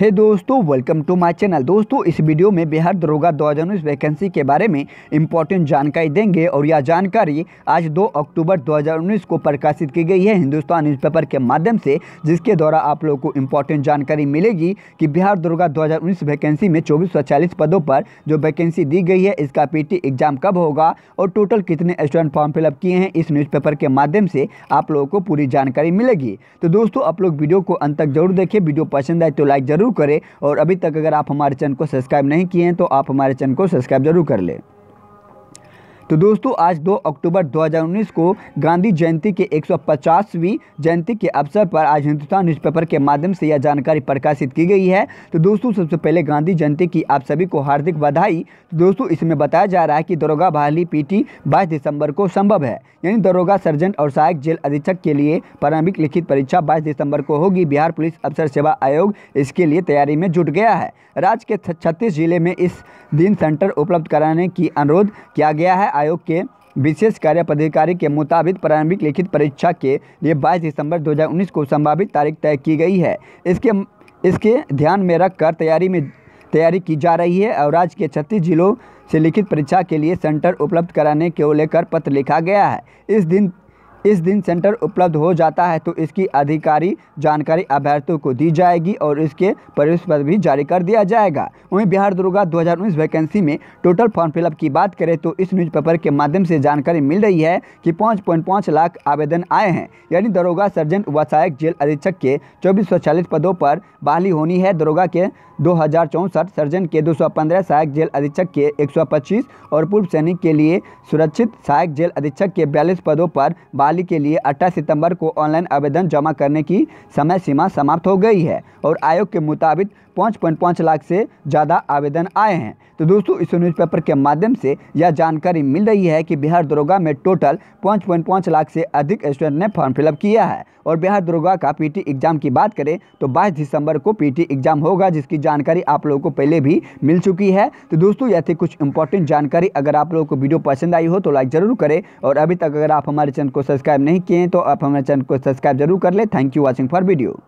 हे hey दोस्तों welcome to my channel दोस्तों, इस वीडियो में बिहार दरोगा दो हज़ार उन्नीस वैकेंसी के बारे में इंपॉर्टेंट जानकारी देंगे और यह जानकारी आज 2 अक्टूबर 2019 को प्रकाशित की गई है हिंदुस्तान न्यूज़पेपर के माध्यम से, जिसके द्वारा आप लोगों को इंपॉर्टेंट जानकारी मिलेगी कि बिहार दरोगा 2019 वैकेंसी में चौबीस पदों पर जो वैकेंसी दी गई है, इसका पीटी एग्ज़ाम कब होगा और टोटल कितने स्टूडेंट फॉर्म फिलअप किए हैं, इस न्यूज़पेपर के माध्यम से आप लोगों को पूरी जानकारी मिलेगी। तो दोस्तों, आप लोग वीडियो को अंत तक ज़रूर देखें। वीडियो पसंद आए तो लाइक ज़रूर ज़रूर करें और अभी तक अगर आप हमारे चैनल को सब्सक्राइब नहीं किए हैं तो आप हमारे चैनल को सब्सक्राइब ज़रूर कर लें। तो दोस्तों, आज 2 अक्टूबर 2019 को गांधी जयंती के 150वीं जयंती के अवसर पर आज हिंदुस्तान न्यूज़पेपर के माध्यम से यह जानकारी प्रकाशित की गई है। तो दोस्तों, सबसे पहले गांधी जयंती की आप सभी को हार्दिक बधाई। तो दोस्तों, इसमें बताया जा रहा है कि दरोगा बहाली पीटी 22 दिसंबर को संभव है। यानी दरोगा सर्जन और सहायक जेल अधीक्षक के लिए प्रारंभिक लिखित परीक्षा बाईस दिसंबर को होगी। बिहार पुलिस अफसर सेवा आयोग इसके लिए तैयारी में जुट गया है। राज्य के छत्तीस ज़िले में इस दिन सेंटर उपलब्ध कराने की अनुरोध किया गया है। आयोग के विशेष कार्य पदाधिकारी के मुताबिक प्रारंभिक लिखित परीक्षा के लिए 22 दिसंबर 2019 को संभावित तारीख तय की गई है। इसके इसके ध्यान में रखकर तैयारी में, तैयारी की जा रही है और राज्य के छत्तीस जिलों से लिखित परीक्षा के लिए सेंटर उपलब्ध कराने को लेकर पत्र लिखा गया है। इस दिन इस दिन सेंटर उपलब्ध हो जाता है तो इसकी अधिकारी जानकारी अभ्यर्थियों को दी जाएगी और इसके प्रवेश पत्र भी जारी कर दिया जाएगा। वहीं बिहार दुर्गा 2019 वैकेंसी में टोटल फॉर्म फिलअप की बात करें तो इस न्यूज़पेपर के माध्यम से जानकारी मिल रही है कि पाँच लाख आवेदन आए हैं। यानी दरोगा सर्जन व सहायक जेल अधीक्षक के चौबीस पदों पर बहाली होनी है। दरोगा के दो सर्जन के 215 सहायक जेल अधीक्षक के 125 और पूर्व सैनिक के लिए सुरक्षित सहायक जेल अधीक्षक के 42 पदों पर के लिए 28 सितंबर को ऑनलाइन आवेदन जमा करने की समय सीमा समाप्त हो गई है और आयोग के मुताबिक पाँच पॉइंट पाँच लाख से ज़्यादा आवेदन आए हैं। तो दोस्तों, इस न्यूज़पेपर के माध्यम से यह जानकारी मिल रही है कि बिहार दरोगा में टोटल पाँच पॉइंट पाँच लाख से अधिक स्टूडेंट ने फॉर्म फिलअप किया है। और बिहार दरोगा का पीटी एग्ज़ाम की बात करें तो 22 दिसंबर को पीटी एग्ज़ाम होगा, जिसकी जानकारी आप लोगों को पहले भी मिल चुकी है। तो दोस्तों, यह थी कुछ इंपॉर्टेंट जानकारी। अगर आप लोगों को वीडियो पसंद आई हो तो लाइक ज़रूर करें। और अभी तक अगर आप हमारे चैनल को सब्सक्राइब नहीं किए हैं तो आप हमारे चैनल को सब्सक्राइब ज़रूर कर ले। Thank you watching for video